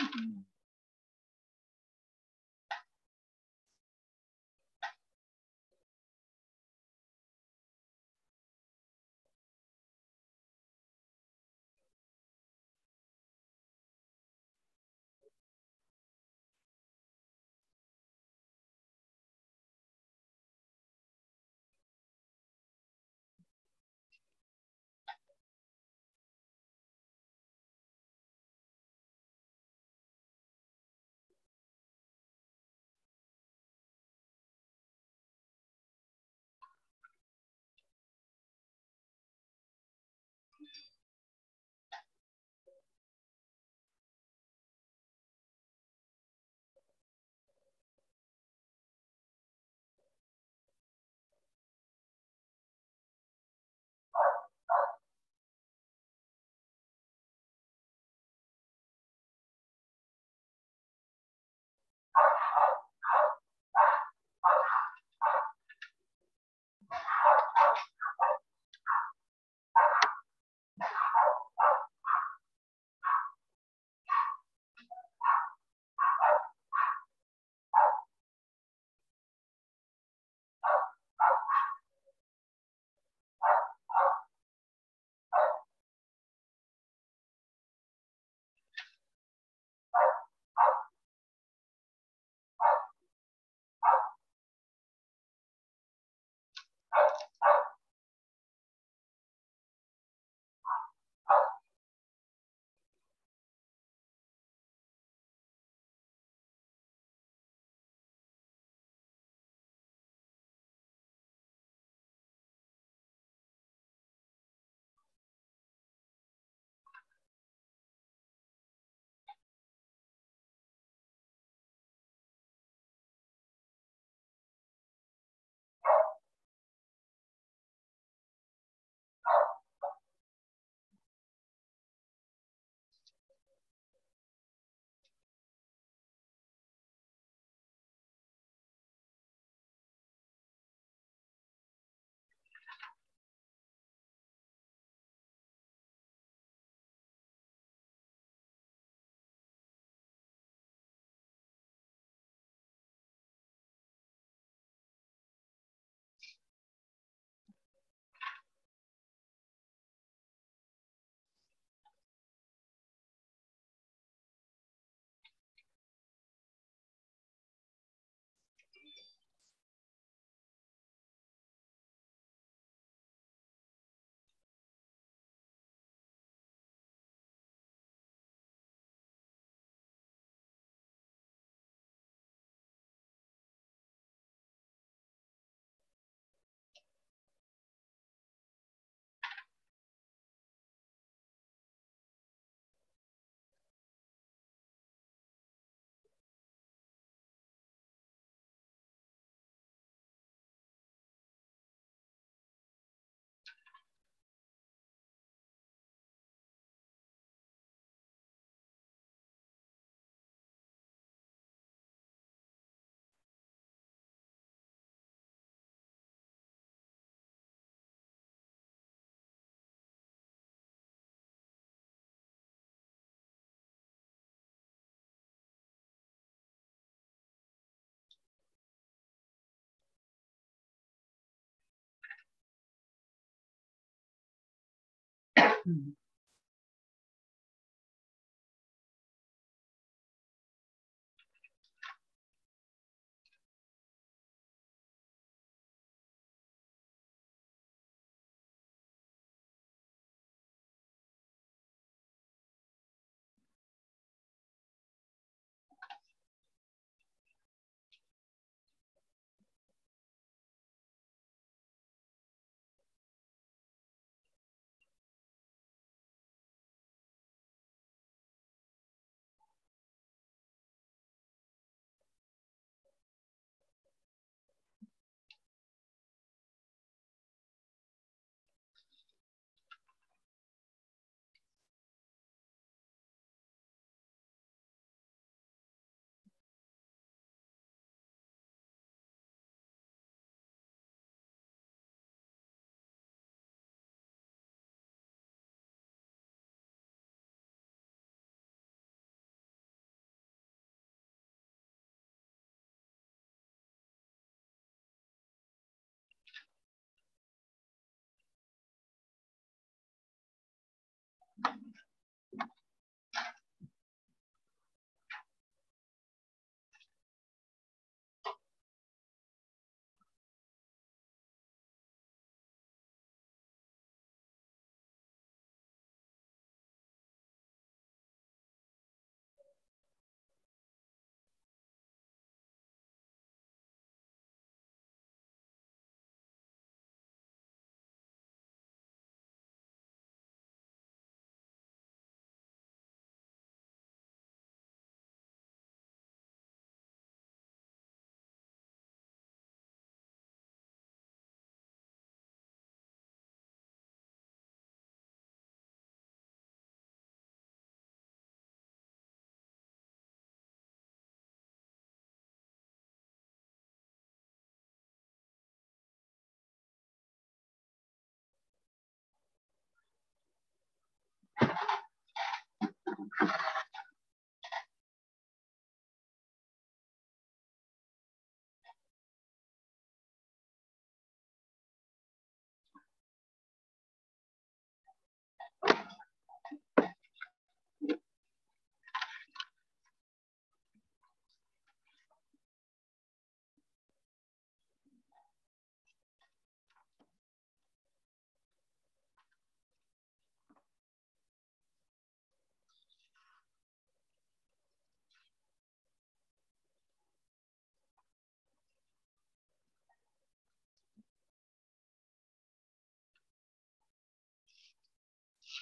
Mm. Mm-hmm.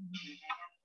Mm-hmm.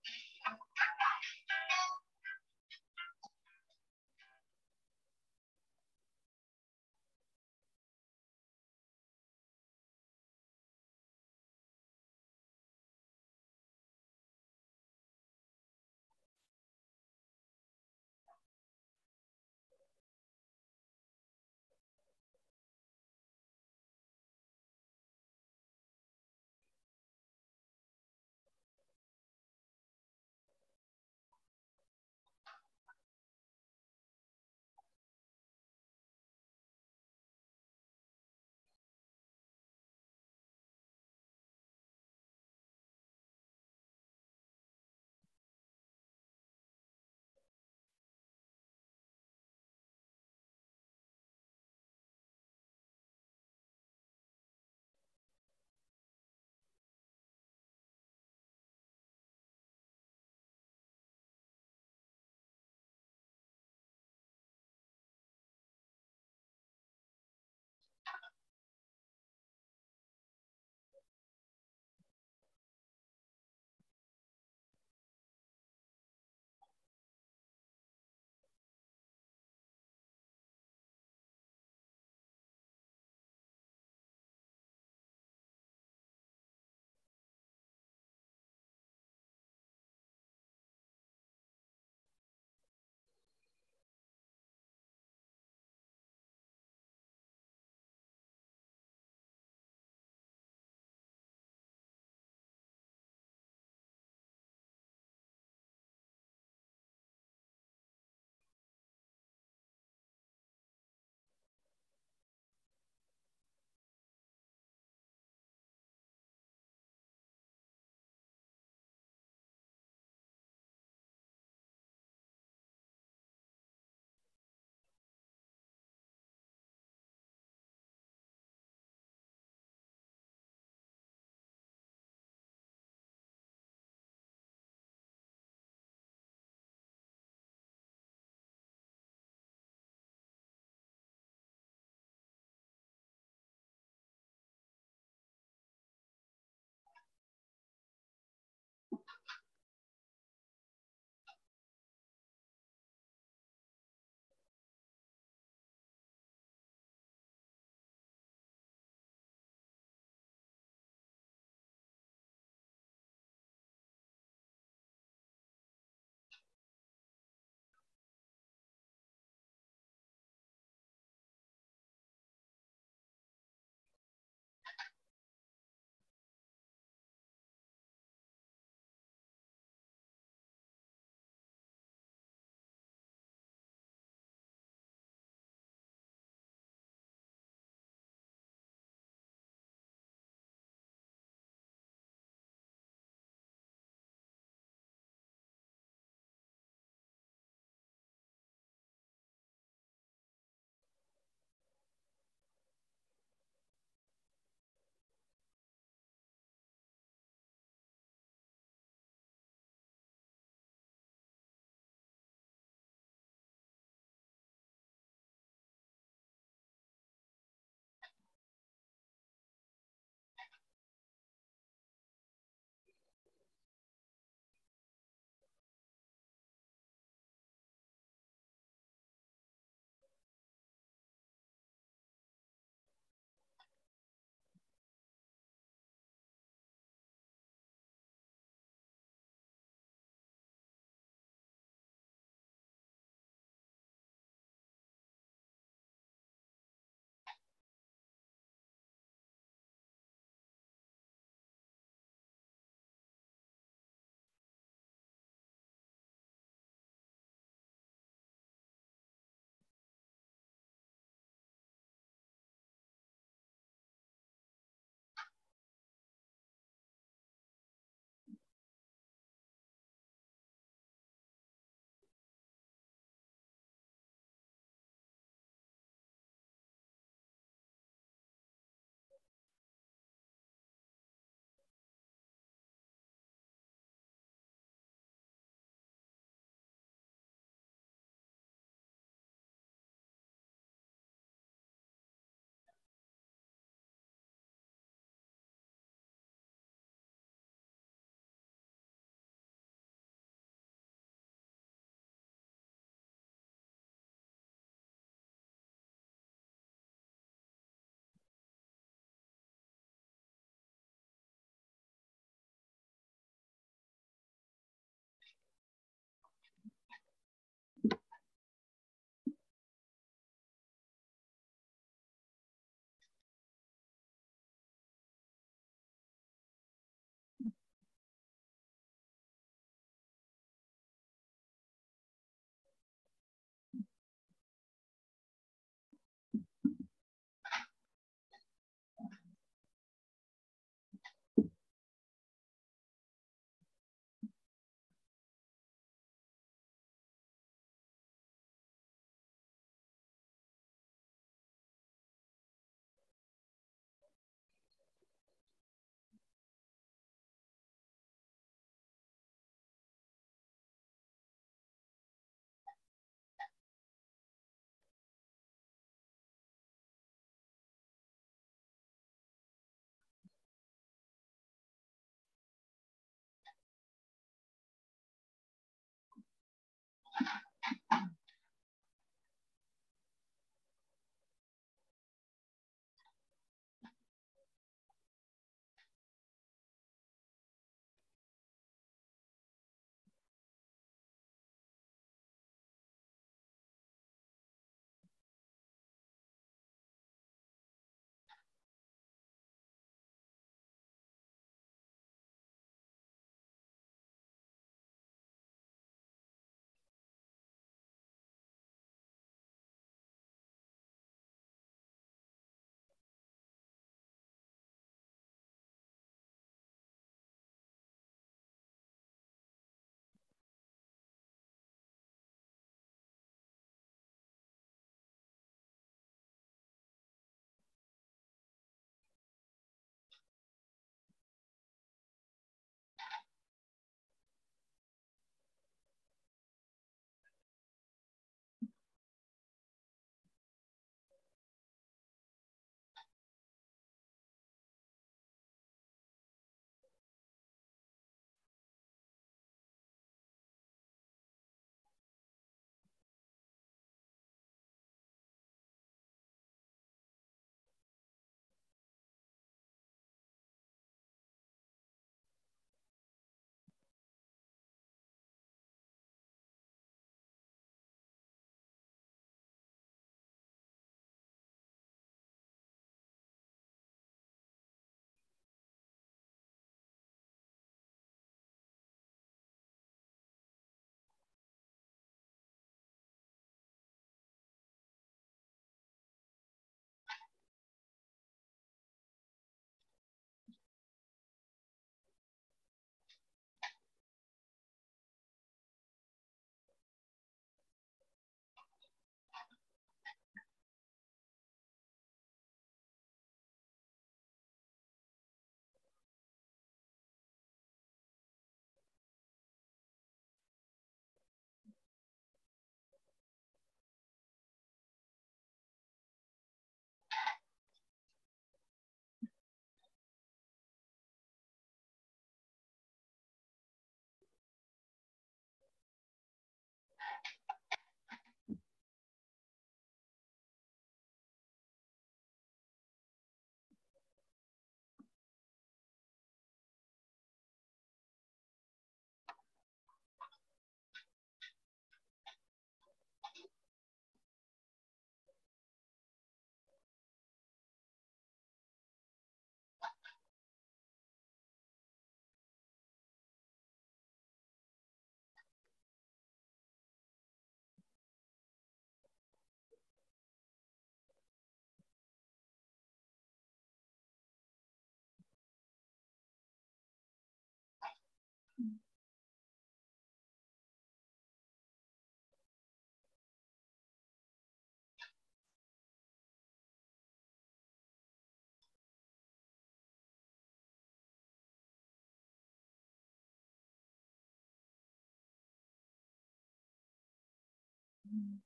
嗯。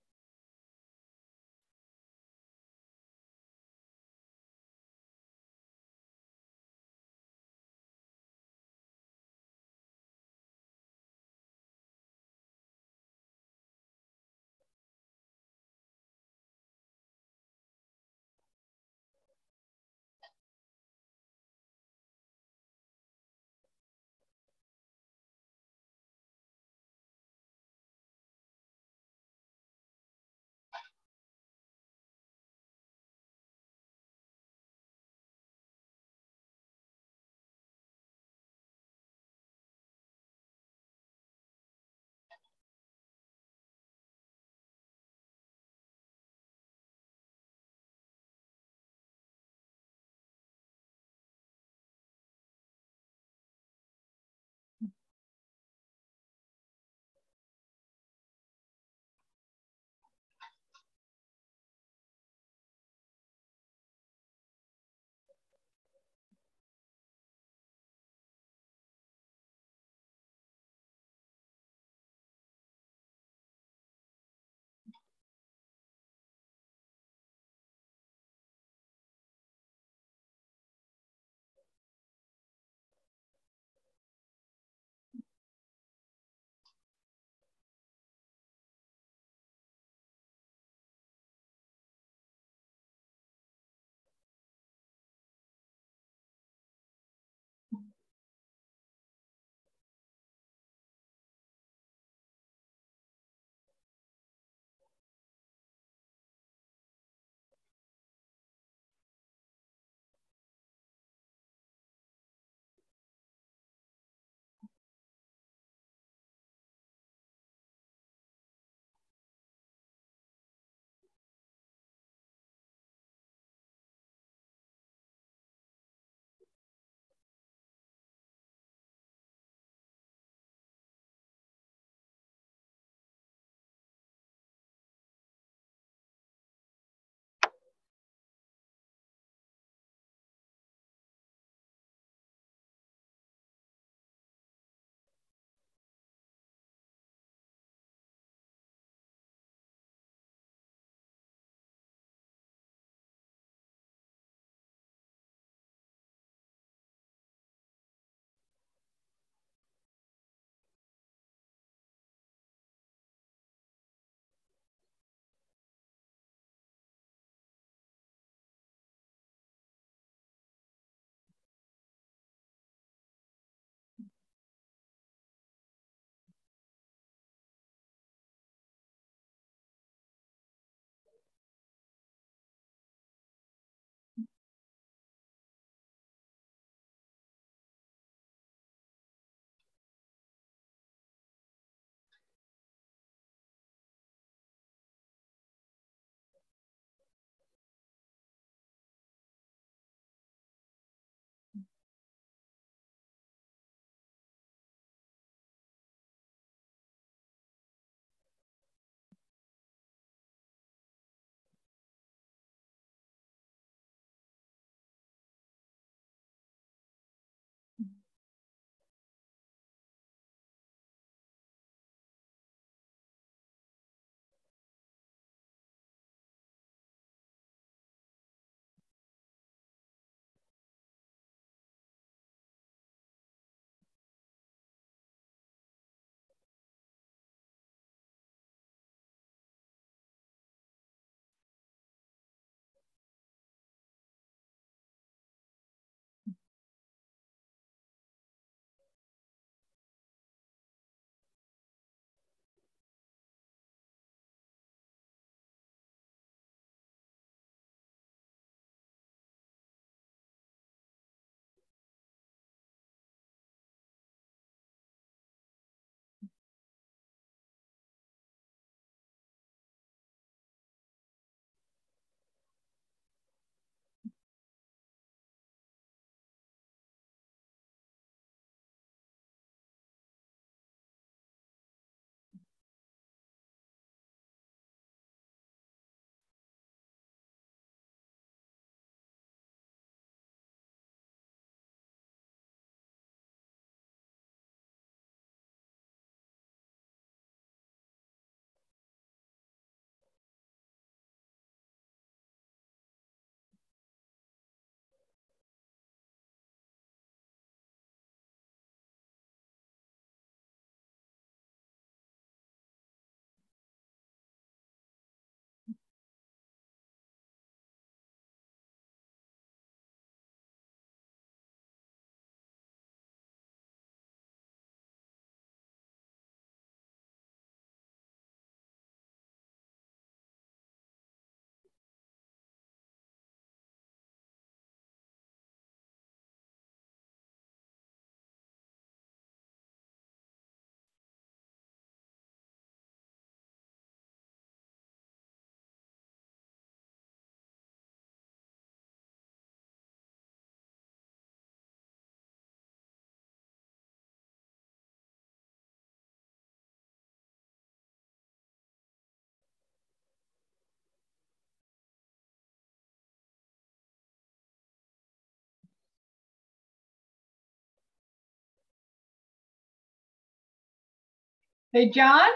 Hey, John?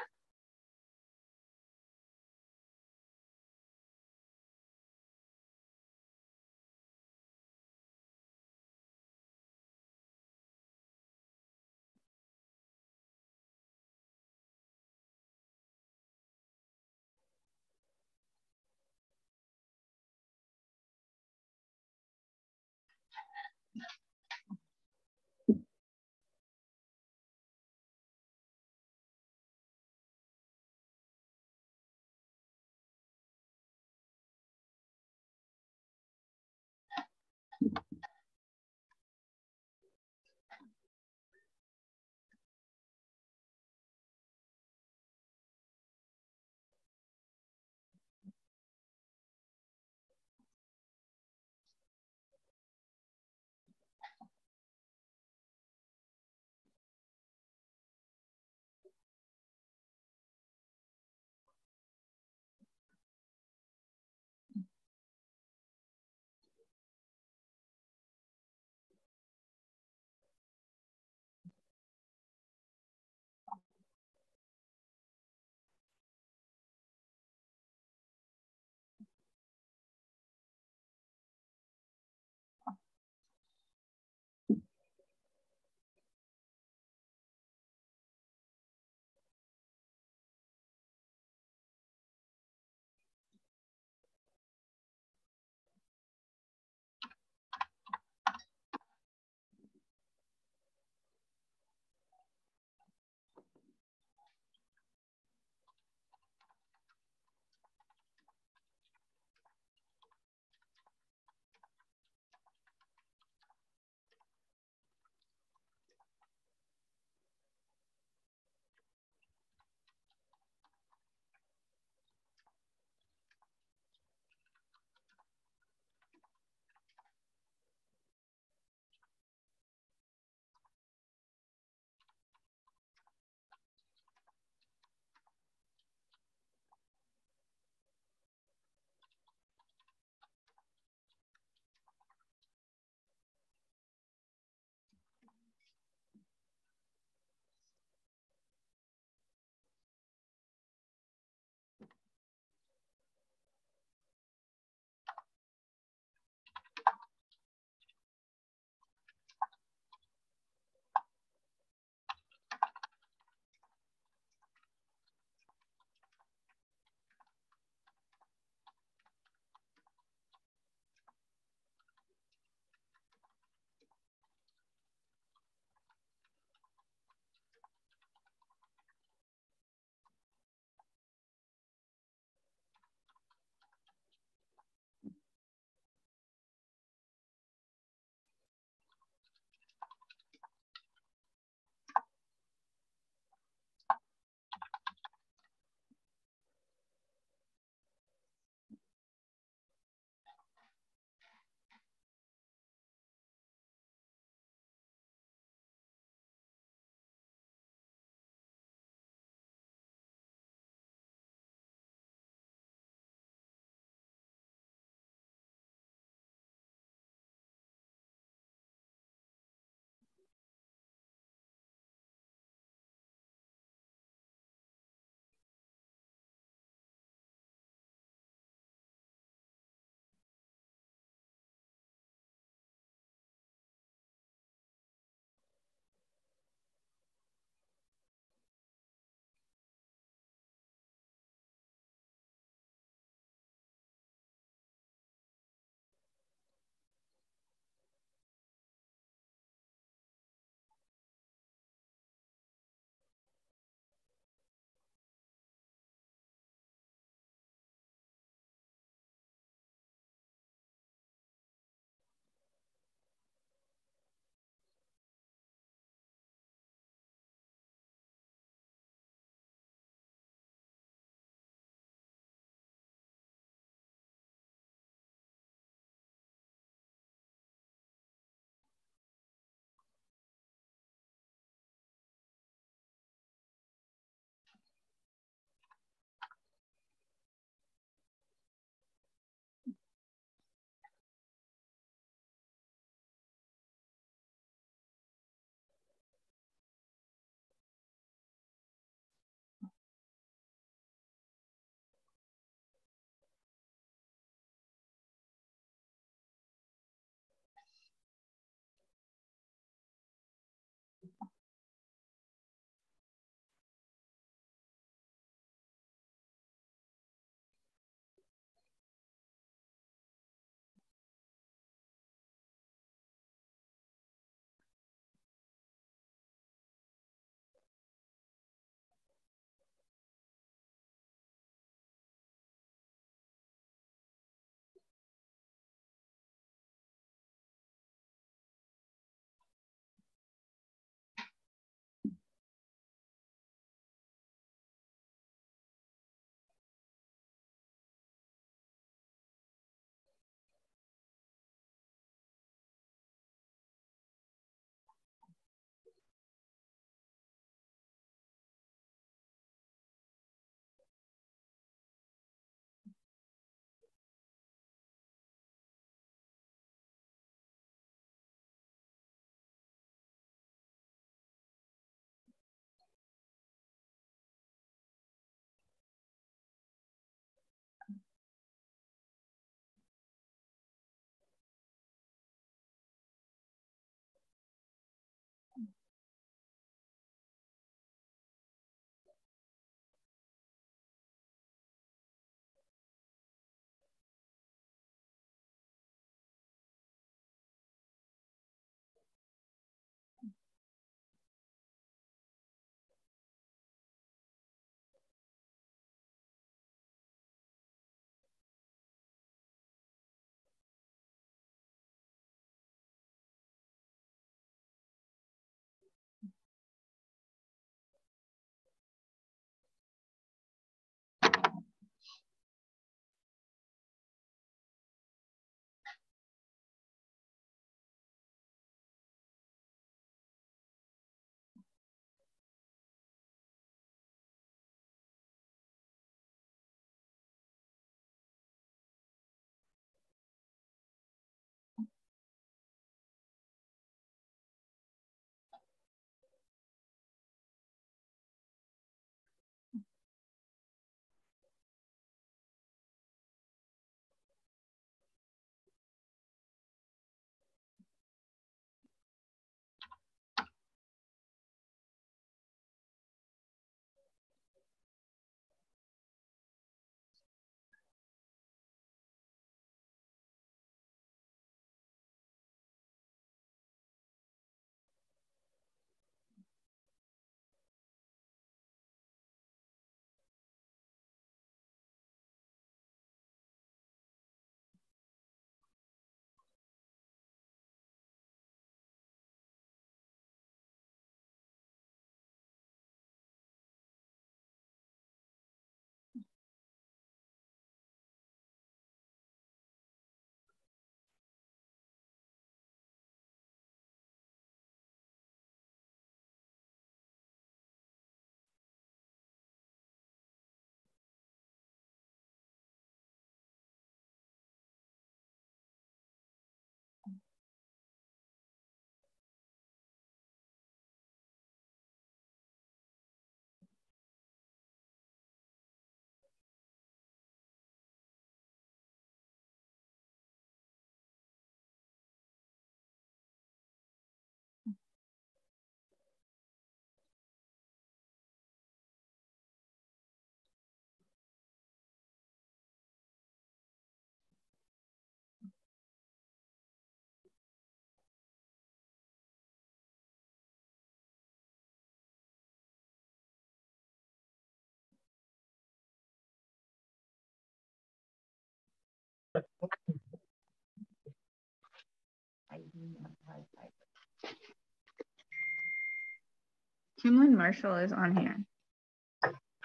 Kimlin Marshall is on here.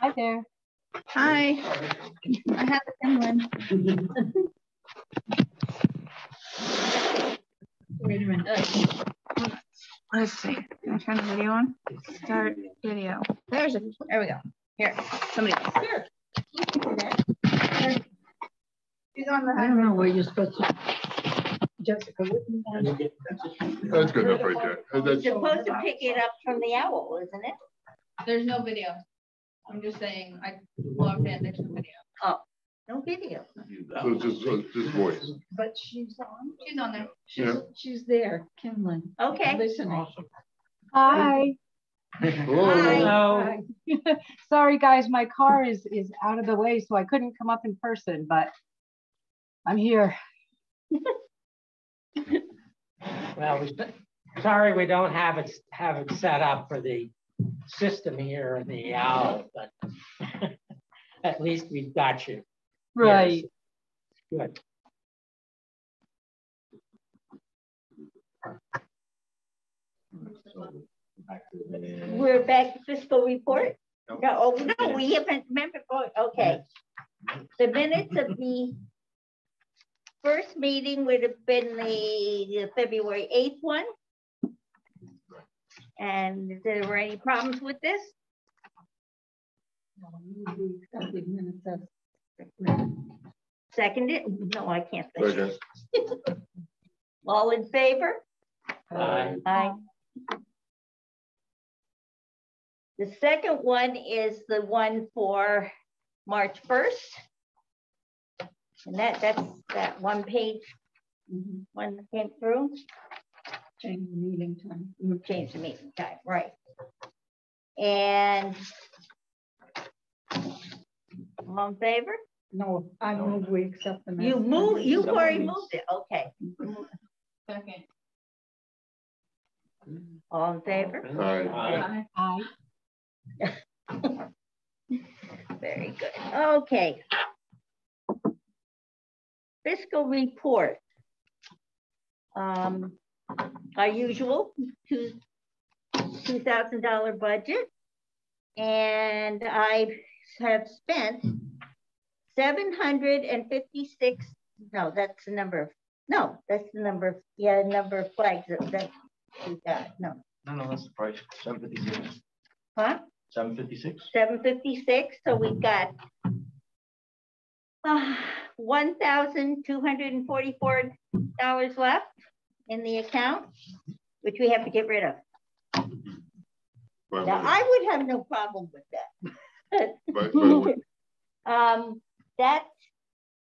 Hi there. Hi. I have Kimlin. Wait a minute. Let's see. Can I turn the video on? Start video. There's a. There we go. Here, somebody. Here. She's on the. I don't know where you're supposed to. Jessica, That's good enough right there. That's, You're supposed to pick it up from the owl, isn't it? There's no video. I'm just saying I logged in. There's no video. Oh, no video. so it's just, just voice. But she's on. She's on there. She's, Yeah. she's there, Kimlin. Okay. Listening. Hi. Hello. Hello. Sorry, guys, my car is is out of the way, so I couldn't come up in person, but I'm here. Well, we, sorry, we don't have it, have it set up for the system here in the owl, but at least we've got you. Right. Good. We're back to fiscal report? No, oh, no, we haven't, remember, going. okay. The minutes of the first meeting would have been the the February 8th one. And is there were any problems with this? Seconded? No, I can't. second. Second. All in favor? Aye. Aye. The second one is the one for March 1st. And that, that's that one page, one that came through, Change the meeting time. Mm-hmm. we changed the meeting time, right? And all in favor? No, I move we accept the. You move, you've already Somebody- moved it, okay. Second. All in favor? Aye. Hi. Very good, okay. Fiscal report. Um, our usual two, two thousand dollar budget. And I have spent seven hundred and fifty-six, no, that's the number of, no, that's the number, of yeah, number of flags that, that we got, no, No, no, that's the price, seven fifty-six. huh? Seven fifty-six? seven fifty-six, so we've got uh, one thousand two hundred and forty-four dollars left in the account, which we have to get rid of. By Now, I would have no problem with that. by- by Um, that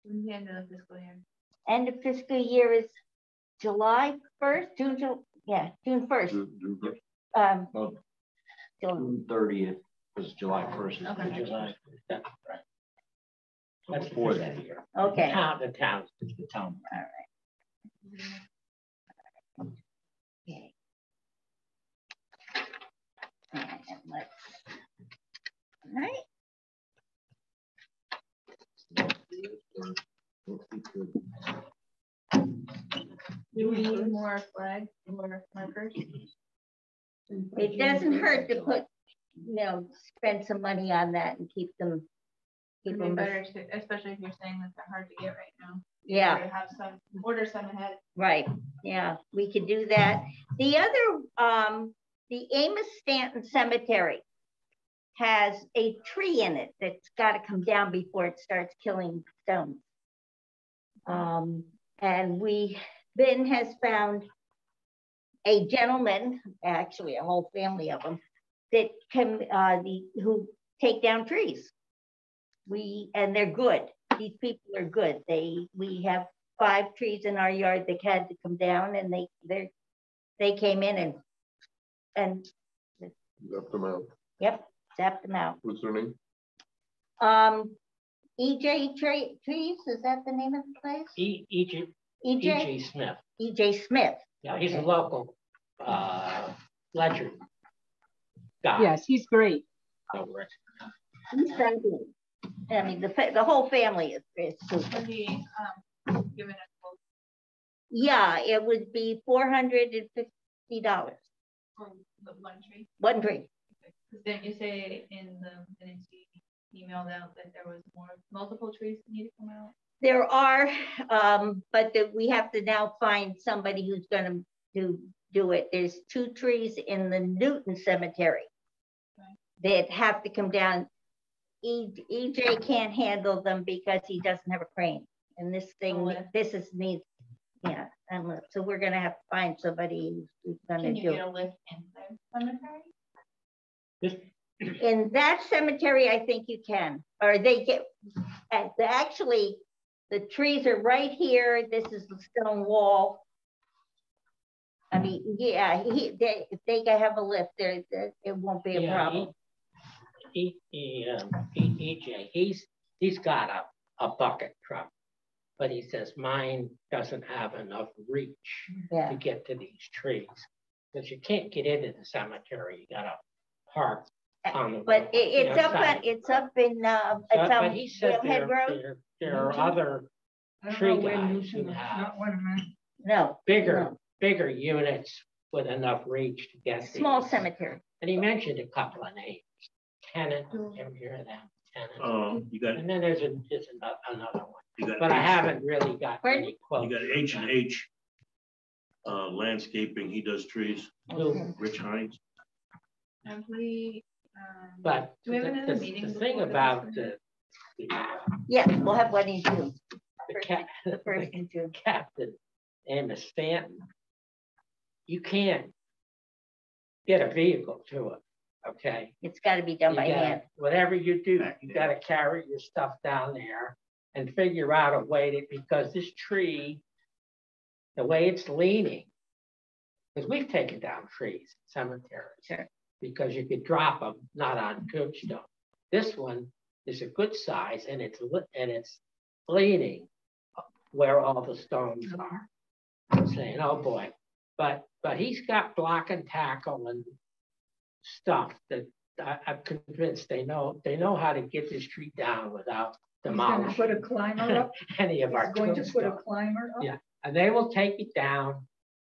The end of the fiscal year. end of fiscal year is July first, June, Ju- yeah, June first. Ju- Ju- Ju- Um, No, June- June thirtieth was July first. Okay. July. Yeah, right. That's Before the that. year. okay. Town, the town. The town. All right. Okay. And let's, all right. Do we need more flags, more markers? It doesn't hurt to put, you know, spend some money on that and keep them. It'd be better, to- especially if you're saying that they're hard to get right now. yeah, Have some, order some ahead. right, yeah, we could do that. The other, um, the Amos Stanton Cemetery has a tree in it that's gotta come down before it starts killing stones. Um, and we, Ben has found a gentleman, actually a whole family of them, that can, uh, the, who take down trees. We, and they're good. These people are good. They, we have five trees in our yard that had to come down and they, they, they came in and, and, Zap them out. yep, zapped them out. What's their name? Um, EJ Tre- Trees, is that the name of the place? E, E.J. EJ, E.J. Smith. EJ Smith. Yeah, he's a local, uh, Ledyard guy. Yes, he's great. So we're- He's friendly. I mean, the, the whole family is, is. For um, given a quote Yeah, it would be four hundred and fifty dollars, for the one tree? one tree. Because didn't you say in the you emailed out that there was more, multiple trees that need to come out? There are, um, but that we have to now find somebody who's gonna do, do it. There's two trees in the Newton Cemetery that have to come down. E, EJ can't handle them because he doesn't have a crane. And this Oh, thing, yeah. this is needs, yeah, and so we're gonna have to find somebody who's- who's gonna Can you do get a lift inside the cemetery? In that cemetery, I think you can, or they get, uh, actually, the trees are right here. This is the stone wall. I mean, yeah, he, they, if they can have a lift there, there- it won't be a Yeah, problem. He, he, um, he, EJ, he's, he's got a, a bucket truck. But he says mine doesn't have enough reach Yeah, to get to these trees. Because you can't get into the cemetery, you gotta park on the. but it, it's up, outside. on- it's up in, uh, So, it's But on he said Whalehead there, Road? there, there are Newton? other I don't tree know where guys Newton who is, have not one of mine. No, bigger, No. bigger units with enough reach to get. small these. cemetery. And he mentioned a couple of names, Tennant, ever hear of that? Tennant. Um, you got, And then there's a, there's ano- another one, you got. but I H- haven't really got Pardon? any quotes. You got H and H. Uh, landscaping, he does trees, Who- Rich Hines. Have we, um, But Do we have the- the- meeting The thing about the, the, Yeah, we'll have one in June, the First- cap, the first in June. captain, Amos Stanton, you can't get a vehicle to it, okay? It's gotta be done You by gotta- hand. Whatever you do, you gotta carry your stuff down there and figure out a way to, because this tree, the way it's leaning, because we've taken down trees, cemeteries. Sure. Because you could drop them, not on tombstone. This one is a good size and it's, and it's leaning where all the stones mm-hmm. are. I'm saying, oh boy, but, but he's got block and tackle and stuff that I, I'm convinced they know, they know how to get this tree down without He's gonna put a demolishing climber up. any of our going to put a climber up. Yeah. And they will take it down,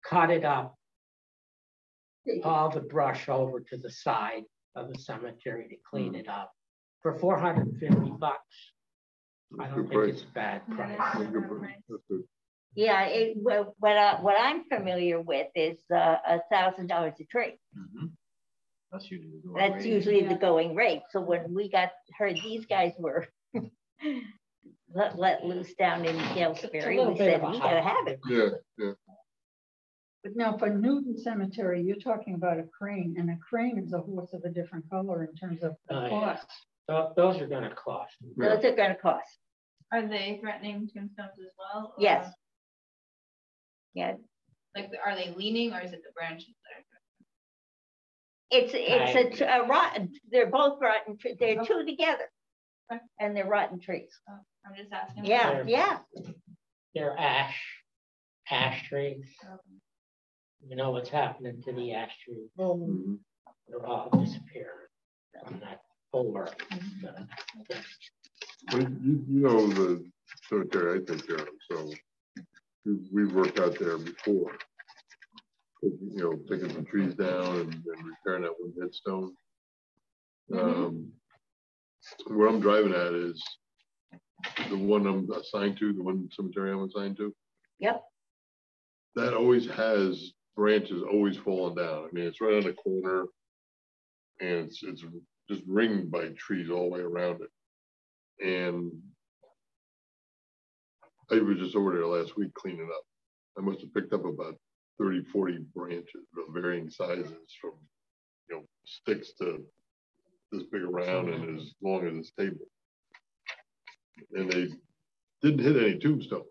cut it up, haul the brush over to the side of the cemetery to clean hmm. it up for four hundred and fifty bucks. I don't think price. it's a bad Yeah, price. that's- That's good price. Yeah, it, what, what, I- what I'm familiar with is, uh, a thousand dollars a tree. Mm-hmm. That's usually. the going That's rate. usually the going rate. So when we got, heard these guys were let, let loose down in Gales Ferry, little we bit said, we gotta have it. Yeah, yeah. But now for Newton Cemetery, you're talking about a crane and a crane is a horse of a different color in terms of the Oh, yeah. cost. Those are gonna cost. Yeah. Those are gonna cost. Are they threatening tombstones as well? or, Yes. Yeah, Like, are they leaning or is it the branches that are? It's, it's a t- a rotten, they're both rotten, tre- they're two together. And they're rotten trees. I'm just asking. Yeah, Sure. yeah. They're ash, ash trees. You know what's happening to the ash trees? Mhm. They're all disappearing from that folder. Well, you, you know the cemetery I take care of, so we, we've worked out there before. You know, taking some trees down and, and repairing that one headstone. Mhm. Um, where I'm driving at is the one I'm assigned to, the one cemetery I'm assigned to. Yep. That always has branches always falling down. I mean, it's right on the corner. And it's, it's just ringed by trees all the way around it. And I was just over there last week cleaning up. I must have picked up about 30, 40 branches of varying sizes from, you know, sticks to this big around and as long as this table. And they didn't hit any tombstones,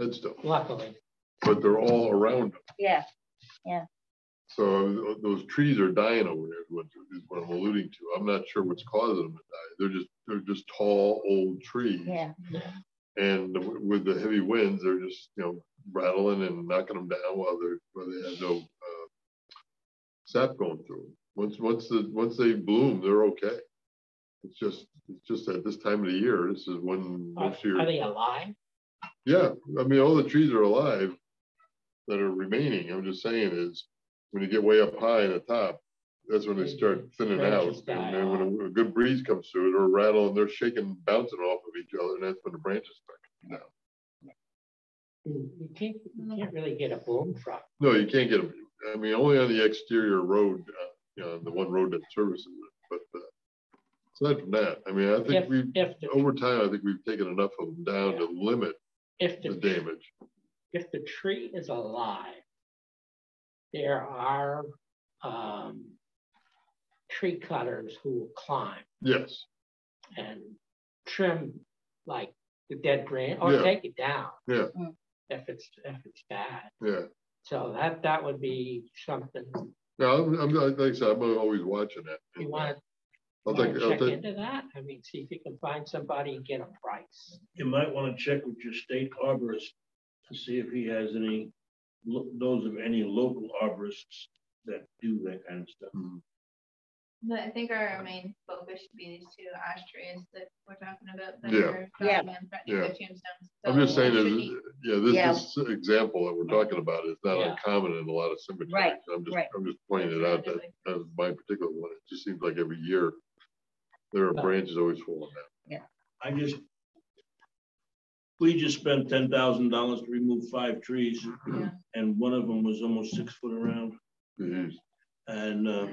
headstones, Luckily, but they're all around them. Yeah, yeah. So those trees are dying over there is what, is what I'm alluding to. I'm not sure what's causing them to die. They're just, they're just tall, old trees. yeah. And with the heavy winds, they're just, you know, rattling and knocking them down while they're, while they have no, uh, sap going through them. Once, once the, once they bloom, they're okay. It's just, it's just at this time of the year, this is when are most your. are they alive? Yeah, I mean, all the trees are alive that are remaining. I'm just saying is, when you get way up high in the top, that's when they start thinning out. And then when a- a good breeze comes through, it'll rattle and they're shaking, bouncing off of each other, and that's when the branches start down. You you can't, you can't really get a boom truck. No, you can't get them. I mean, only on the exterior road, uh, you know, the one road that services it, but, uh, aside from that, I mean, I think If, we, if, the over time, I think we've taken enough of them down to limit if the the, damage. if the tree is alive, there are, um, tree cutters who will climb Yes, and trim like the dead branch or Yeah. take it down. Yeah. If it's, if it's bad. yeah. So that, that would be something Yeah, I'm, I'm, like I said, I'm always watching that. you want I'll to take, I'll check into that. I mean, see if you can find somebody and get a price. You might want to check with your state arborist to see if he has any, those of any local arborists that do that kind of stuff. Mm-hmm. But I think our main focus should be these two ash trees that we're talking about. that Yeah. are Yeah. dying and threatening the tombstones. I'm just saying, we that, should be- yeah, Yeah. this, this example that we're talking about is not Yeah. uncommon in a lot of cemeteries. Right, I'm just, right. I'm just pointing it out that, as my particular one, it just seems like every year, there are Yeah. branches always falling down. Yeah. I just, we just spent ten thousand dollars to remove five trees. Yeah. And one of them was almost six foot around Jeez. and, uh,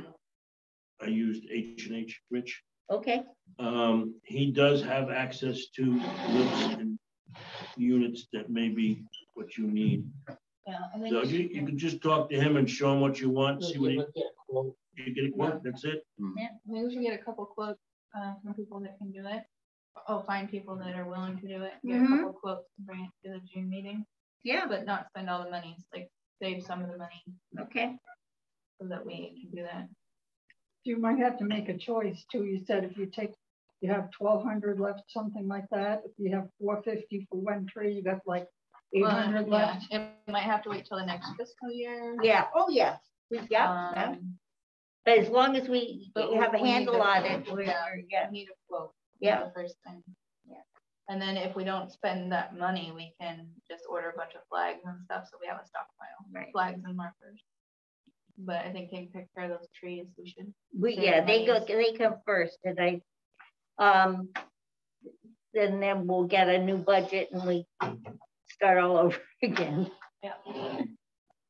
I used H and H Rich. Okay, Um, he does have access to lifts and units that may be what you need. Yeah, I think So you, you can just talk to him and show him what you want, see what he, Get a quote. you get a quote, that's it. yeah, maybe we should get a couple quotes, uh, from people that can do it. Oh, find people that are willing to do it, get a Mhm. couple quotes, and bring it to the June meeting, yeah, but not spend all the money, It's like save some of the money okay. so that we can do that. You might have to make a choice too. You said if you take, you have twelve hundred left, something like that. If you have four fifty for one tree, you got like eight Well, hundred yeah, left. It might have to wait till the next fiscal year. Yeah, oh, yeah. We, yeah, yeah. Um, but as long as we we have a we need handle to- on it, we're, yeah. yeah, I need a quote. Yeah. the First thing. Yeah. And then if we don't spend that money, we can just order a bunch of flags and stuff, so we have a stockpile, Right. flags and markers. But I think taking take care of those trees, we should. we, yeah, they go, they come first, and I, um, then then we'll get a new budget and we start all over again. Yeah.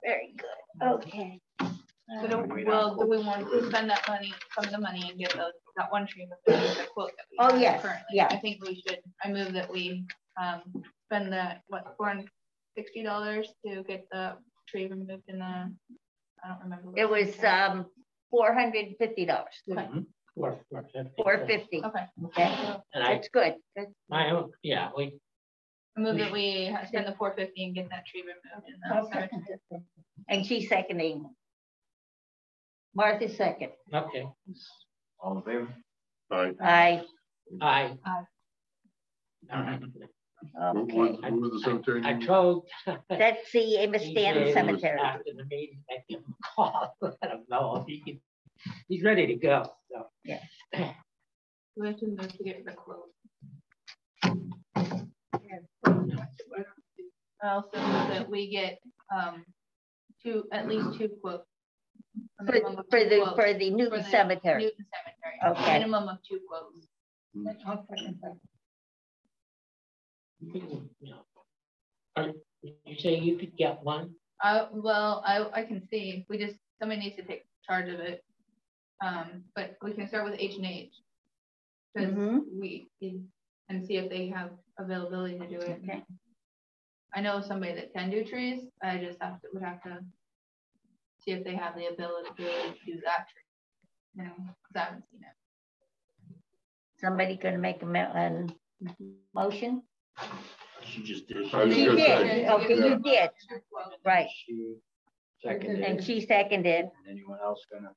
Very good, okay. So do, well, do we want to spend that money, some of the money and get those, that one tree the quote that we Oh, yes, currently? yeah. I think we should, I move that we, um, spend the, what, four hundred sixty dollars to get the tree removed in the, I don't remember. what It was, was. um, four hundred and fifty dollars, Four, four fifty. four fifty, Okay. okay, And I, that's good, good. my own, yeah, we, I move that we spend the four fifty and get that tree removed in the cemetery. and she's seconding. Martha second, okay, All in favor? All right, I, I. Aye. All right. Who, okay, who who was the cemetery? I name? told. that's the Amos Stanton TJ Cemetery. After the meeting, I give him a call, let him know if he can, he's ready to go, so. We have to move to get the quote. I also move that we get, um, two, at least two quotes. A For, minimum of for two the, quotes for the for Newton the Cemetery, Newton Cemetery. Okay. Minimum of two quotes. I'll second that. you know. Are you say you could get one? Uh, well, I, I can see, we just, somebody needs to take charge of it. Um, but we can start with H and H. Cause Mhm. we, and see if they have availability to do it. Okay. I know somebody that can do trees, I just have to, would have to see if they have the ability to do that tree. You know, 'cause I haven't seen it. somebody gonna make a mo- an motion? She just did. I was You gonna did, say, okay, oh, you did, right, She seconded. and it. she seconded, Anyone else gonna,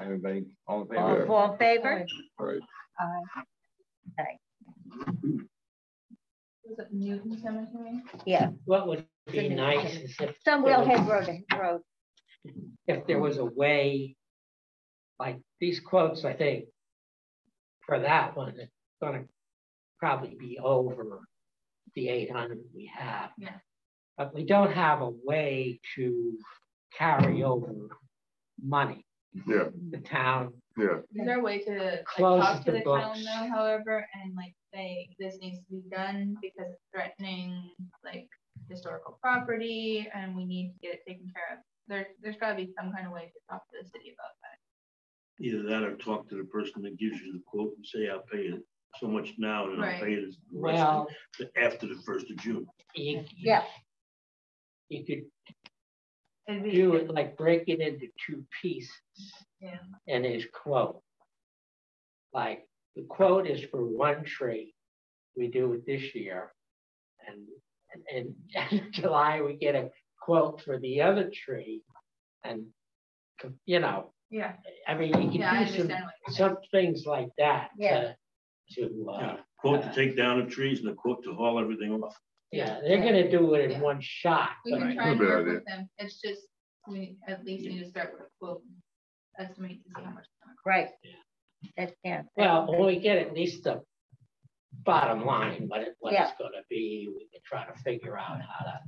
everybody, all in all favor? all in favor? All right, Was it Newton Cemetery? Yeah, What would be nice is if, some Whalehead Road, Road, if there was a way, like these quotes, I think, for that one, it's gonna probably be over the eight hundred we have. Yeah. But we don't have a way to carry mm. over money. Yeah, The town, yeah, Is there a way to like, Close talk to the the town though, however, and like say this needs to be done because it's threatening like historical property and we need to get it taken care of? There, there's gotta be some kind of way to talk to the city about that. Either that or talk to the person that gives you the quote and say, I'll pay it so much now and I'll Right. pay it the rest well, after the first of June. you, Yeah. you could It'd be, do it like break it into two pieces. Yeah. In his quote. Like, the quote is for one tree, we do it this year. And, and in July, we get a quote for the other tree. And, you know, yeah, I mean, you yeah, I can do some, understand what you're saying. some things like that Yeah. to, to, uh, Yeah, Quote to take down the trees and a quote to haul everything off. yeah, they're gonna do it in Yeah. one shot. We but- can try and Good work with them, it's just, we at least need to start with a quote, estimate to see how much. it's gonna cost. Right. That's, yeah. Well, when we get at least the bottom line, what it, what Yeah. it's gonna be, we can try to figure out how to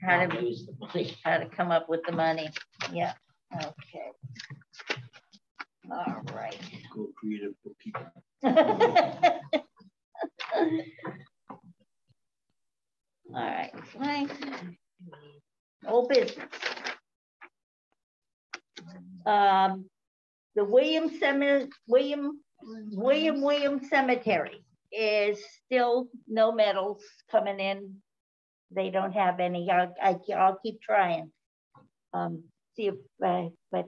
How not to, lose the money. how to come up with the money. Yeah, okay. All right. Go creative bookkeeping. All right, fine. Business. Um, the William Cemetery, William, William William Cemetery is still no medals coming in. They don't have any, I'll, I, I'll keep trying. Um, see if, uh, but,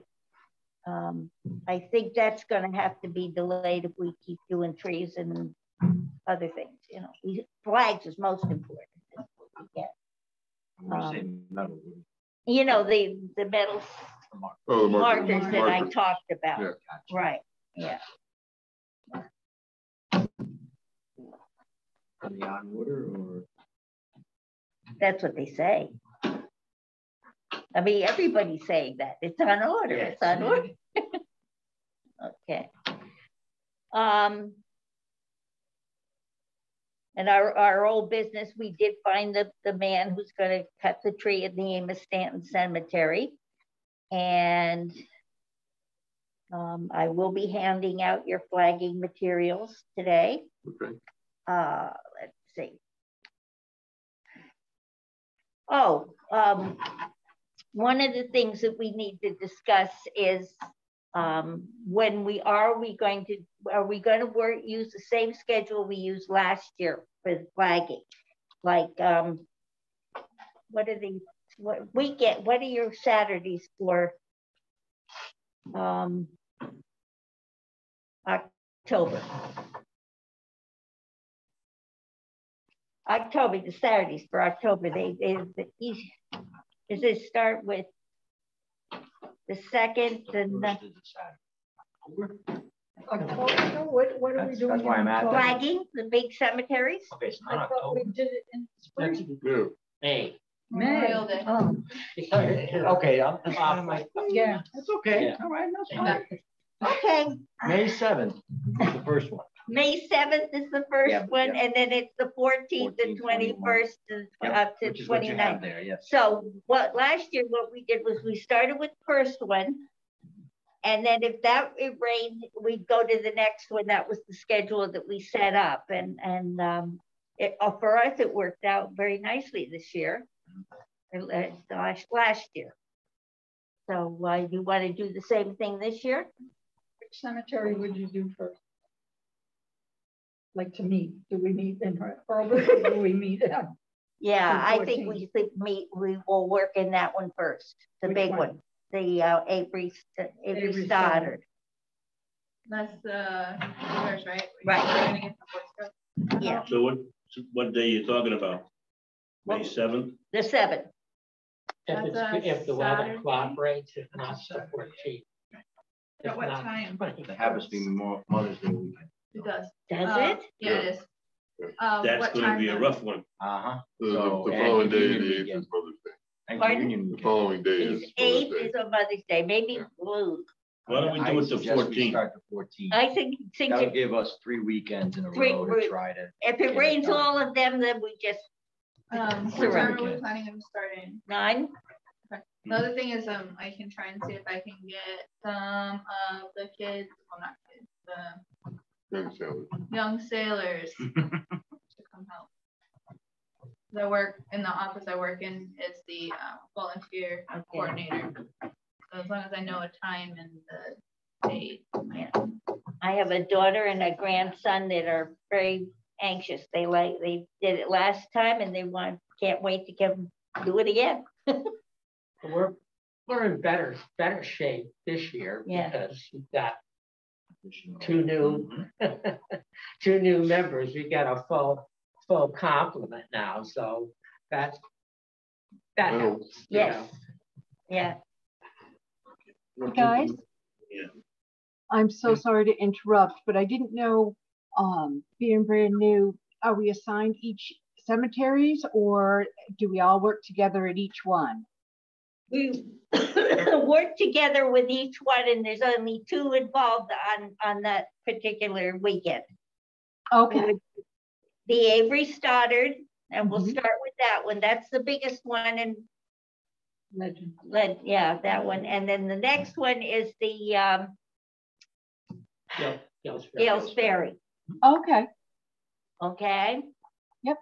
um, I think that's gonna have to be delayed if we keep doing trees and other things, you know, we- flags is most important. is what we get. When you Um, metal, You know, the, the metals oh, the markers. markers that I markers. talked Yeah. about, right, yeah. on the on order or? That's what they say. I mean, everybody's saying that. It's on order. It's on order. Okay. Um. And our, our old business, we did find the, the man who's gonna cut the tree at the Amos Stanton Cemetery. And um, I will be handing out your flagging materials today. Okay, uh, let's see. Oh, um, one of the things that we need to discuss is, um, when we, are we going to, are we gonna work, use the same schedule we used last year for flagging? Like, um, what are the, what, we get, what are your Saturdays for? Um, October. October, the Saturdays for October, they, they, the easy, does it start with the second, the, First is a Saturday. October, what, what are we That's- doing? that's why in I'm asking. October? flagging, the big cemeteries? Okay, it's I not thought we October. did it in That's- spring. yeah, Hey. Memorial May. Day. Oh, Okay, I'm, I'm my- like, yeah. that's okay, Yeah. all right, that's fine. Okay, May seventh, the first one. May seventh is the Yeah, first one, yeah. and then it's the fourteenth and 14th, 21. twenty-first and Yep, up to Which is what you have 29th. there, yes. So what, last year, what we did was we started with the first one. And then if that, it rained, we'd go to the next one. That was the schedule that we set up and, and, um, it, uh, for us, it worked out very nicely this year. uh, Last, last year. So, uh, you want to do the same thing this year? Which cemetery would you do first? Like to meet, do we meet in Herbert or do we meet at? Yeah, I think we think meet, we will work in that one first, the Which big one? one, the, uh, Avery, Avery Avery Stoddard. That's, uh, yours, right? Right. We're gonna get the Boy Scouts. Yeah, So what, what day you talking about? May Well- seventh? the seventh. If it's, That's a if the weather cooperates, if not, the fourteenth. At what time? It happens to be Mo- Mother's Day weekend. It does. Does Uh, it? Yeah, it is. Um, That's gonna be a though? rough one. Uh-huh. the, the- So, the and following day, Union the eighth weekend. is Mother's Day. Pardon? The following day is. It's eighth Mother's is Day. a Mother's Day, maybe Yeah. blue. Why don't we do I it the suggest we 14th? Start the fourteenth. I think, think That'll if give us three weekends in a Three row week- to try to. if it it rains done. all of them, then we just Um, what Correct. time are we planning on starting? nine. The other thing is, um, I can try and see if I can get some of the kids, well, not kids, the Young sailors. young sailors to come help. The work in the office I work in is the uh, volunteer coordinator. So as long as I know a time and the date. Yeah. I have a daughter and a grandson that are very anxious. They like, they did it last time and they want, can't wait to come do it again. We're, we're in better, better shape this year Yeah. because we've got two new, two new members. We got a full, full complement now, so that's, that Well, helps. Yes. know. Yeah, Guys? Yeah. I'm so sorry to interrupt, but I didn't know, um, being brand new, are we assigned each cemeteries or do we all work together at each one? we work together with each one and there's only two involved on, on that particular weekend. Okay, The Avery Stoddard, and we'll Mhm. start with that one. That's the biggest one and Legend. Led, yeah, that one. And then the next one is the um, Gales- Gales Ferry. Gales Ferry, okay, okay? Yep.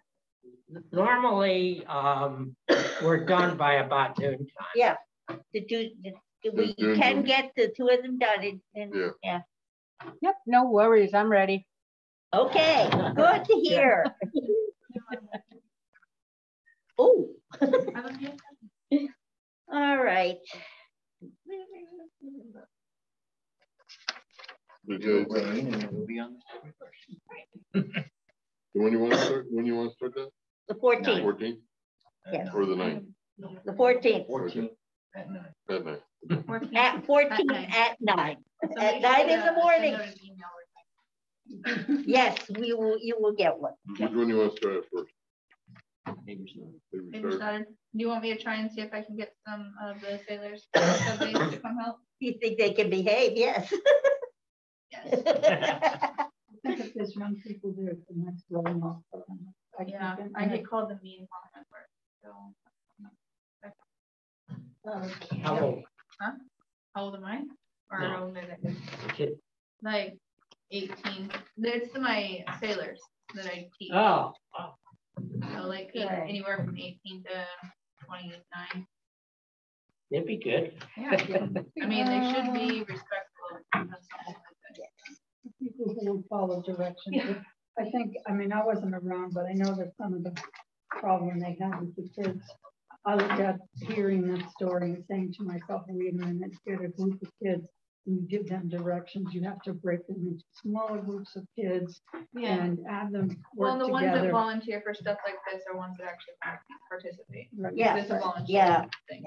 Normally, um, we're done by about noon time. Yeah, to do, the- the- we Good, good, can good. get the two of them done and- and, Yeah. yeah. yep, no worries, I'm ready. Okay, good to hear. Oh, all right. Did you guys- rain and we'll be on the 31st. When you want to start, when you want to start that? The fourteenth, Fourteenth Yes. or the 9th? the fourteenth, Fourteenth at night. that night? at fourteen nine. at nine. Somebody At nine in get the morning. send out an email or Yes, we will, you will get one. Which one you want to start at first? Neighbors know. Maybe Maybe start- Do you want me to try and see if I can get some of the sailors somebody to come help? You think they can behave? Yes. Yes. I think if there's young people there, it's the next level. up. I Yeah, get- I get called the mean mom at work, so. Okay. How old? Huh? How old am I? Or No. how old are they? Kid- Like eighteen. It's my sailors that I teach. Oh, oh, So like eight- Right. anywhere from eighteen to twenty-nine. it'd be good. Yeah, I mean, they should be respectful of like. People who will follow directions. Yeah. I think, I mean, I wasn't around, but I know that some of the problem they have with the kids. I look at hearing that story and saying to myself, wait a minute, get a group of kids. And you give them directions, you have to break them into smaller groups of kids Yeah. and have them work Well, work the ones that volunteer for stuff like this are ones that actually participate. Right. Yeah, This is a volunteer yeah, thing.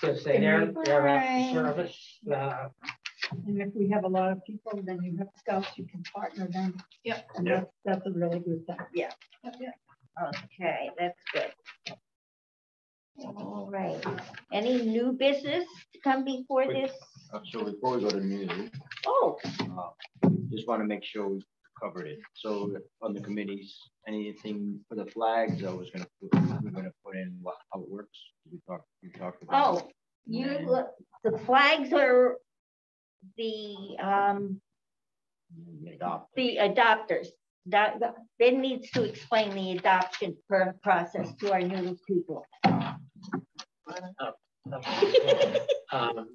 So say they're, they're at service, uh, And if we have a lot of people, then you have scouts, you can partner them. Yep. And that's, that's a really good thing. Yep, yep. okay, that's good. All right, any new business to come before this? Uh, So before we go to meeting, Oh, uh, just want to make sure we covered it. So on the committees, anything for the flags, I was gonna, put we're gonna put in what, how it works. We talked, we talked about. oh, you, the flags are the, um, it. Adopt. the adopters. That, that- Ben needs to explain the adoption per- process to our new people. Um,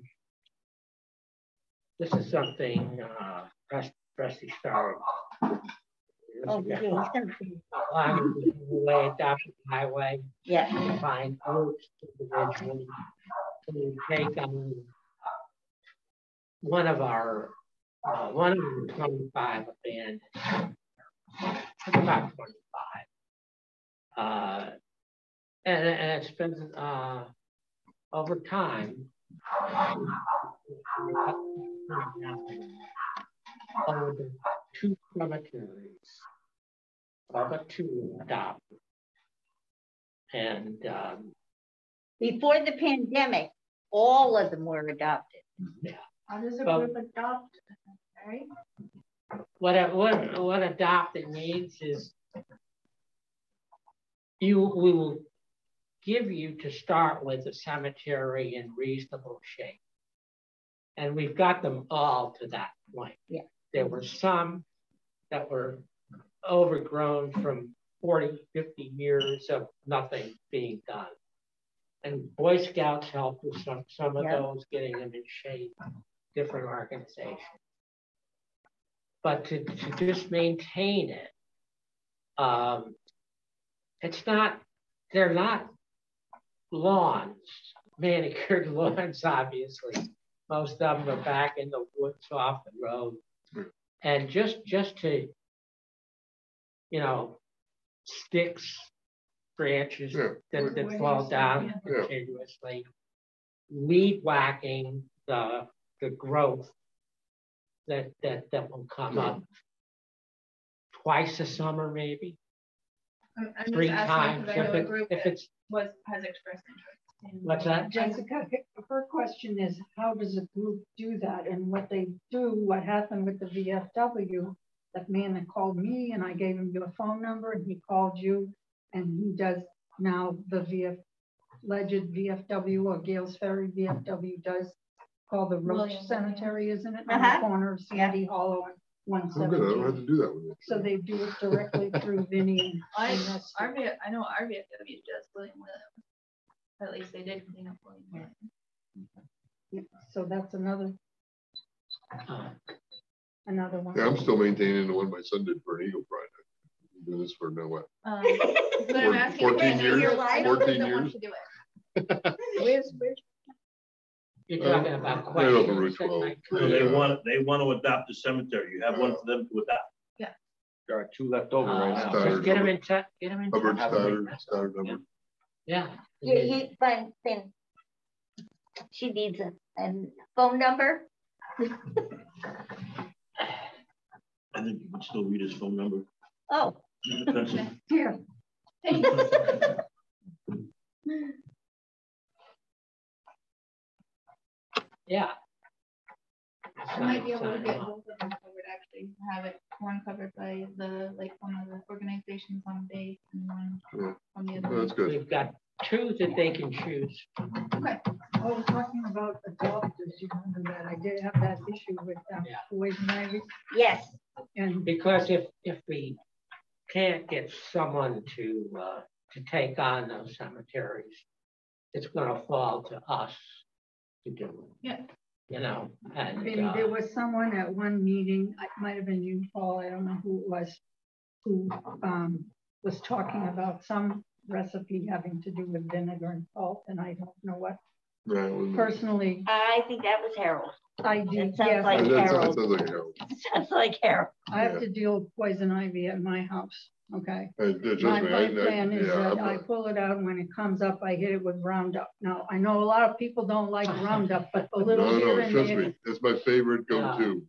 this is something, uh, Press, started. Oh, yeah, he's gonna be- Along the way adoption highway, Yeah, to find groups individually to take on one of our, uh, one of the twenty-five band. About twenty-five. Uh, and, and it's been, uh, over time. Over two cemeteries. All but two adopted. And, um, before the pandemic, all of them were adopted. Yeah. How does a group adopt, right? What, a- what, what adopted means is you, we will give you to start with a cemetery in reasonable shape. And we've got them all to that point. Yeah. There were some that were overgrown from 40, 50 years of nothing being done. And Boy Scouts helped with some, some of Yeah. those, getting them in shape, different organizations. But to, to just maintain it, um, it's not, they're not lawns, manicured lawns, obviously. Most of them are back in the woods off the road. Hmm. And just, just to, you know, sticks, branches Yeah. that, that fall down yeah. continuously. Weed whacking the, the growth that, that, that will come up hmm. twice a summer, maybe, I'm, I'm three times. If it, if it's, was, has expressed interest. in What's that? Jessica, her question is, how does a group do that? And what they do, what happened with the VFW, that man that called me and I gave him your phone number and he called you and he does now the VF, alleged VFW or Gales Ferry VFW does call the Roach William, Cemetery, isn't it? On Uh-huh. the corner of Sandy Hollow and one I'm good, I don't have to do that with you. So they do it directly through Vinny and- I. RV, I know RVFW does William Williams. At least they did clean up William Williams. So that's another, another one. Yeah, I'm still maintaining the one my son did for an Eagle project. Been Doing this for no what? Um, but I'm Four- asking. 14 years? know 14 that wants years? to do it. Where's, where's, you're Uh, talking about right over. Route that 12. might So they want, they want to adopt the cemetery. You have one for them to adopt. Yeah. There are two left over right Uh, now. Just get them in touch, get them in Hubbard touch. Stoddard, Stoddard Hubbard. Yeah. You, you, but then she needs a, a phone number. I think you could still read his phone number. Oh, Use. Here, Yeah. I might be able to get both of them covered, actually, have it, one covered by the, like, one of the organizations on base and one Yeah. on the Oh, other. That's good. We've got two that they can choose. Okay, I was talking about adopters, you remember that, I did have that issue with, um, Yeah. Poison Ivy, yes, and Because if, if we can't get someone to, uh, to take on those cemeteries, it's gonna fall to us to do. it. Yeah. You know, I and, mean, there uh, was someone at one meeting, it might have been you, Paul, I don't know who it was, who, um, was talking about some recipe having to do with vinegar and salt, and I don't know what. Right, Personally, I think that was Harold. I do, It sounds yes, like That Harold. sounds like Harold. Sounds like Harold. I have to deal with poison ivy at my house, okay? Uh, Trust My, my I, I, plan is yeah, that I'm I not- pull it out, and when it comes up, I hit it with Roundup. Now, I know a lot of people don't like Roundup, but a no, little here no, and trust there. me, it's my favorite go-to.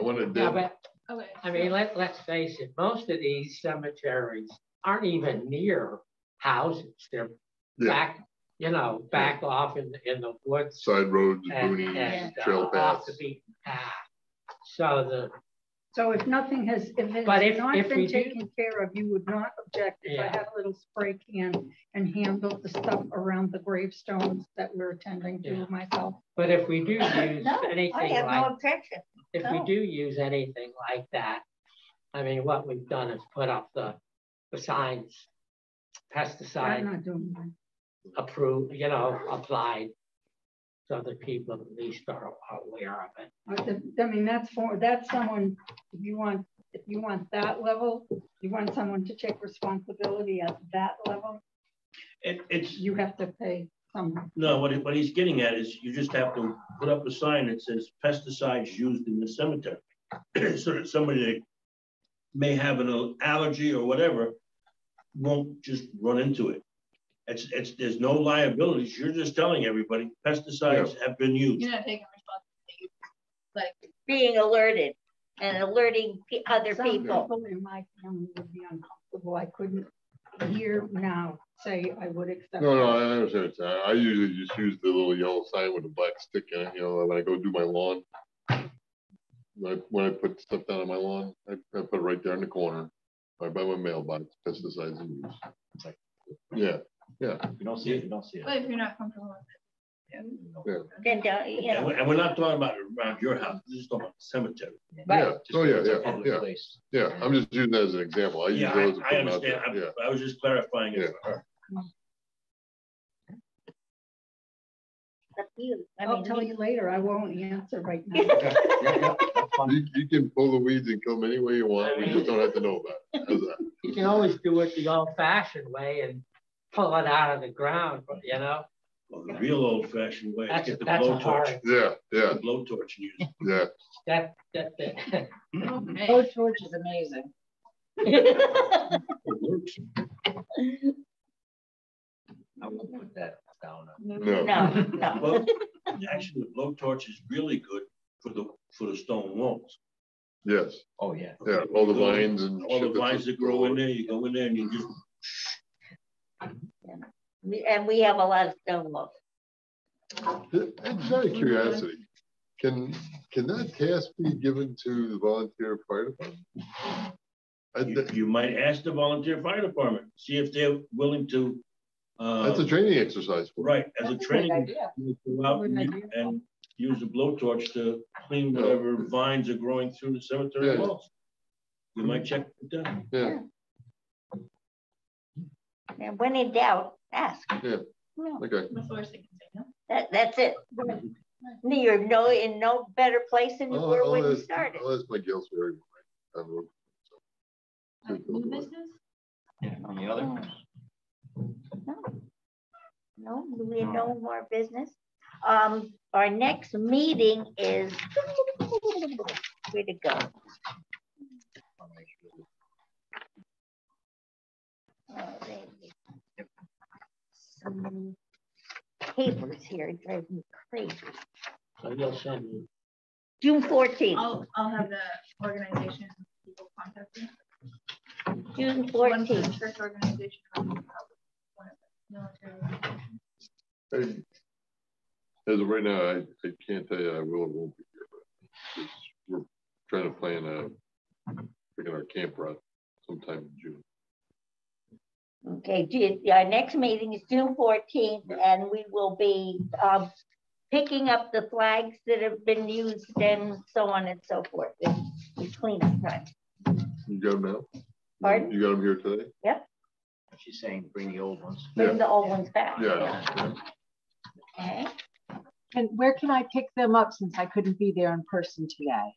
I want to yeah, dip. but. I mean, let, let's face it, most of these cemeteries aren't even near houses. They're Yeah. back, you know, back off in, the in the woods Side roads, and, boonies, and uh, trail off the paths. beaten path. So the, So if nothing has, if But it's if- not if been do- taken care of, you would not object if I had a little spray can and handled the stuff around the gravestones that we're attending Yeah. to myself. but if we do use No, I anything have no objection. if we do use anything like that, I mean, what we've done is put up the, the signs, I'm pesticide not doing that. approved, you know, applied. So that people at least are aware of it. I mean, that's for, that's someone, if you want, if you want that level, you want someone to take responsibility at that level, It, it's, you have to pay someone. no, what, what he's getting at is you just have to put up a sign that says pesticides used in the cemetery. So that somebody that may have an allergy or whatever won't just run into it. It's, it's, there's no liabilities. You're just telling everybody pesticides have been used. You're not taking responsibility. Like, Being alerted and alerting pe- other Some people. people in my family would be uncomfortable. I couldn't here now say I would accept. No, no. I understand. what you're saying. I usually just use the little yellow sign with a black stick in it, you know, when I go do my lawn. When I, when I put stuff down on my lawn, I, I put it right there in the corner, right by my mailbox, pesticides and use. It's like- Yeah, yeah, You don't see it, you don't see it. But if you're not comfortable with it. yeah, Then, don't- you And we're, and we're not talking about around your house, this is talking about the cemetery. yeah. Just Oh, yeah, because it's a yeah, public yeah, place. yeah. I'm just using that as an example. I use Yeah, those. to I, I out understand, there. I, I was just clarifying it for her. it's up to you. I I'll mean, tell you- you later. I won't answer right now. Yeah, yeah, yeah. You, you can pull the weeds and kill them any way you want. We just don't have to know about it. How's that? You can always do it the old fashioned way and pull it out of the ground, you know? Well, the real old fashioned way, is That's, get the that's a blowtorch, Yeah, yeah, the blowtorch and use it. yeah. that, that, that. Okay. Road torch is amazing. It works. I won't put that down. No. No, no. Well, actually, the blowtorch is really good for the, for the stone walls. Yes, Oh, yeah. yeah, all the vines and. All the vines that grow in there, you go in there and you just, We- And we have a lot of stone walls. Just out of curiosity, can, can that task be given to the volunteer fire department? You, you might ask the volunteer fire department, see if they're willing to. Uh, That's a training exercise. for right, as a That's a training, idea. you go out and, Good you- idea. and use a blowtorch to clean whatever vines are growing through the cemetery Yeah. walls. You might check with them. Yeah, And when in doubt, ask. Yeah. No, okay. That's the worst they say, no? that, that's it. You're no, in no better place than you I'll- were I'll when you started. I'll ask my Gales Ferry. I will. Uh, New business? Yeah, Any other? No, No, we have no more business. Um, our next meeting is, where to go? Oh, there it is. Some Papers here It drives me crazy. So you'll send me, June fourteenth, I'll, I'll have the organization people contact you. June One the fourteenth. church organization. one for the military. Hey, As of right now, I, I can't tell you I will or won't be here, but we're trying to plan a, picking our camp route sometime in June. Okay, our next meeting is June fourteenth, and we will be, um, picking up the flags that have been used and so on and so forth. It's it's cleanup time. You got them now? Pardon? You got them here today? Yep. She's saying bring the old ones. Bring the old ones back. Yeah. yeah. Okay, And where can I pick them up since I couldn't be there in person today?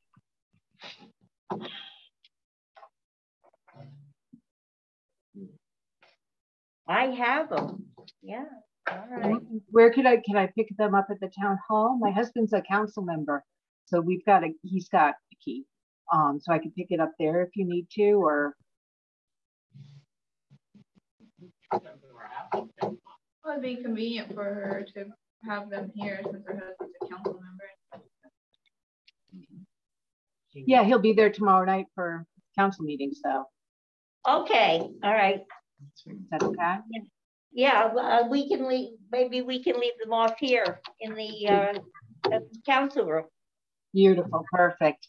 I have them, yeah, all right. Where could I, can I pick them up at the town hall? My husband's a council member, so we've got a, he's got a key. Um, so I can pick it up there if you need to, or, Well, it'd be convenient for her to have them here since her husband's a council member. yeah, he'll be there tomorrow night for council meeting, so Okay, all right, is that okay? yeah, uh, we can leave, maybe we can leave them off here in the, uh, uh, council room. Beautiful, perfect.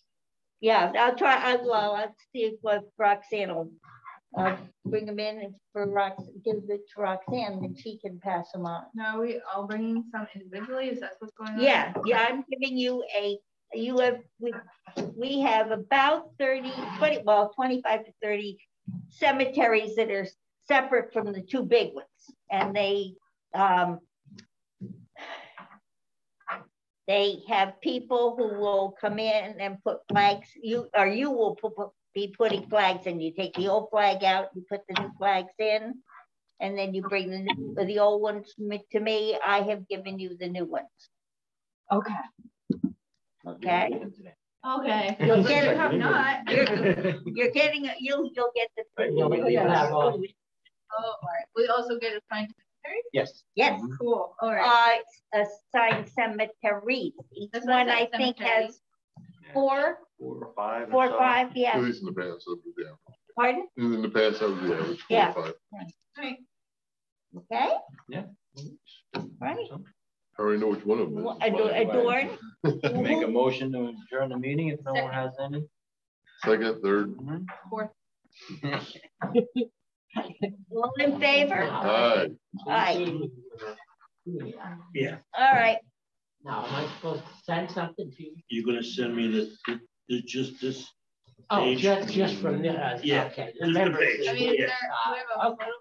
Yeah, I'll try, I will, I'll see what Roxanne will, uh, bring them in for Rox, give it to Roxanne and she can pass them on. No, we all bringing some individually, is that what's going on? Yeah, yeah, I'm giving you a, you have, we, we have about 30, 20, well, twenty-five to thirty cemeteries that are separate from the two big ones. And they, um, they have people who will come in and put flags, you, or you will pu- pu- be putting flags and you take the old flag out, you put the new flags in. And then you bring the new, the old ones to me, I have given you the new ones, Okay, okay? Okay. You'll get it. Not. You're, you're getting, you'll, you'll get the. You'll be- you'll have all- Oh, all right. We also get assigned to the cemetery? Yes. Yes, Cool, all right. uh, assigned cemeteries. Each That's what I one I said, think has four, Four or five. four, or so. five, At yeah. least in the past, so, yeah. Pardon? In the past, that was the average. four or Yeah. five. Right. Okay, Yeah. right. I already know which one of them Well, is. Ador- Adorn, Make a motion to adjourn the meeting if no one has any. Second, third, Fourth. all in favor? aye. Aye. Yeah, All right, Now, am I supposed to send something to you? you're gonna send me the, the, the- just this, Oh, Page. just, just from the, uh, Yeah, okay. the Remember, page. I mean, is Yeah. there, do we have a Okay. photo?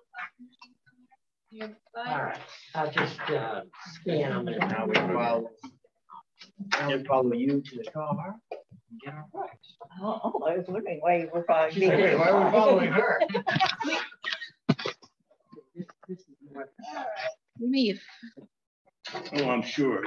You have that? All right, I'll just, uh, scan them and Now we follow, now we follow you to the car. and Get our flags. oh, oh, I was wondering why you were following me. Hey, why are we following her? Me. oh, I'm sure.